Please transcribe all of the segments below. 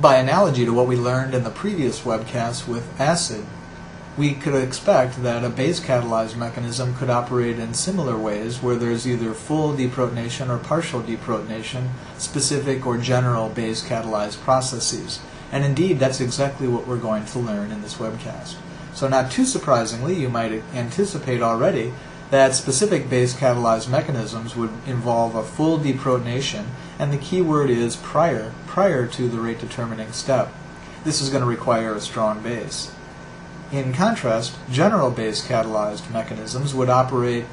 By analogy to what we learned in the previous webcast with acid, we could expect that a base catalyzed mechanism could operate in similar ways where there's either full deprotonation or partial deprotonation, specific or general base catalyzed processes. And indeed, that's exactly what we're going to learn in this webcast. So not too surprisingly, you might anticipate already that specific base catalyzed mechanisms would involve a full deprotonation, and the key word is prior, prior to the rate determining step. This is going to require a strong base. In contrast, general base catalyzed mechanisms would operate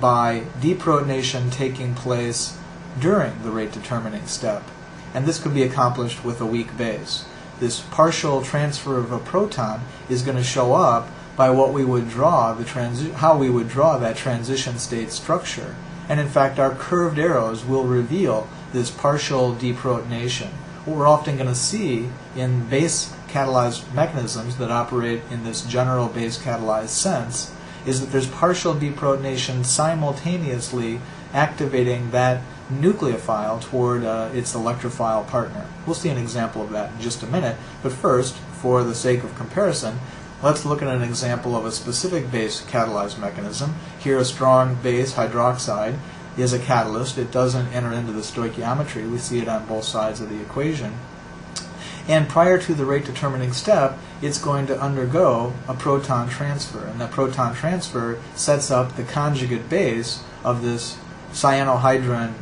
by deprotonation taking place during the rate determining step, and this could be accomplished with a weak base. This partial transfer of a proton is going to show up by what we would draw the transi- how we would draw that transition state structure. And in fact, our curved arrows will reveal this partial deprotonation. What we're often going to see in base catalyzed mechanisms that operate in this general base catalyzed sense is that there's partial deprotonation simultaneously activating that nucleophile toward uh, its electrophile partner. We'll see an example of that in just a minute, but first, for the sake of comparison, let's look at an example of a specific base catalyzed mechanism. Here a strong base hydroxide is a catalyst. It doesn't enter into the stoichiometry. We see it on both sides of the equation. And prior to the rate determining step, it's going to undergo a proton transfer. And that proton transfer sets up the conjugate base of this cyanohydrin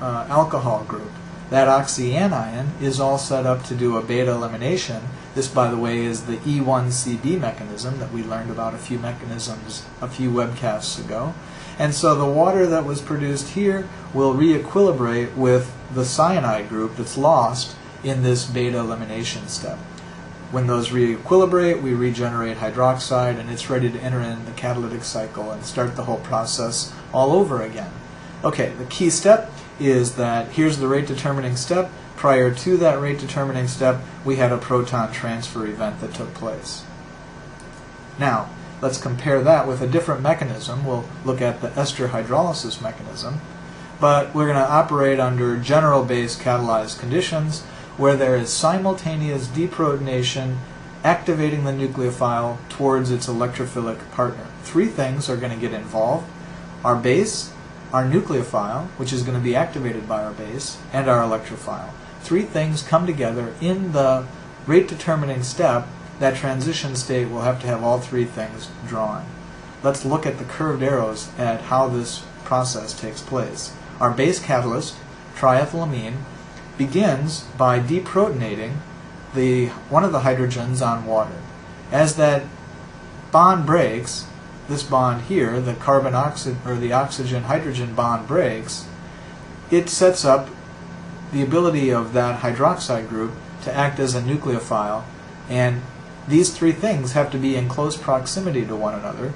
uh, alcohol group. That oxyanion is all set up to do a beta elimination. This, by the way, is the E1CB mechanism that we learned about a few mechanisms, a few webcasts ago. And so the water that was produced here will re-equilibrate with the cyanide group that's lost in this beta elimination step. When those re-equilibrate, we regenerate hydroxide and it's ready to enter in the catalytic cycle and start the whole process all over again. Okay, the key step is that here's the rate determining step. Prior to that rate determining step, we had a proton transfer event that took place. Now, let's compare that with a different mechanism. We'll look at the ester hydrolysis mechanism. But we're going to operate under general base catalyzed conditions where there is simultaneous deprotonation activating the nucleophile towards its electrophilic partner. Three things are going to get involved. Our base, our nucleophile, which is going to be activated by our base, and our electrophile. Three things come together in the rate determining step. That transition state will have to have all three things drawn. Let's look at the curved arrows at how this process takes place. Our base catalyst, triethylamine, begins by deprotonating the one of the hydrogens on water. As that bond breaks, this bond here, the carbon oxygen or the oxygen hydrogen bond breaks, it sets up the ability of that hydroxide group to act as a nucleophile and these three things have to be in close proximity to one another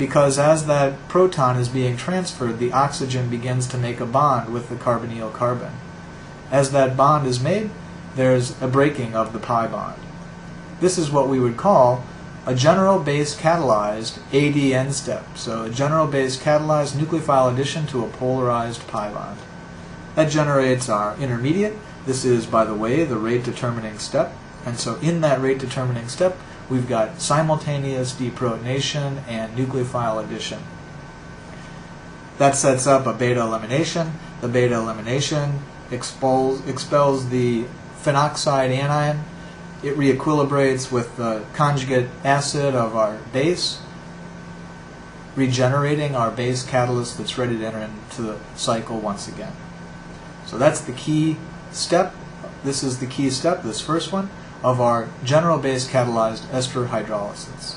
because as that proton is being transferred, the oxygen begins to make a bond with the carbonyl carbon. As that bond is made, there's a breaking of the pi bond. This is what we would call a general base catalyzed ADN step. So a general base catalyzed nucleophile addition to a polarized pi bond. That generates our intermediate. This is, by the way, the rate determining step. And so in that rate determining step, we've got simultaneous deprotonation and nucleophile addition. That sets up a beta elimination. The beta elimination expels, expels the phenoxide anion. It reequilibrates with the conjugate acid of our base, regenerating our base catalyst that's ready to enter into the cycle once again. So that's the key step. This is the key step, this first one, of our general base catalyzed ester hydrolysis.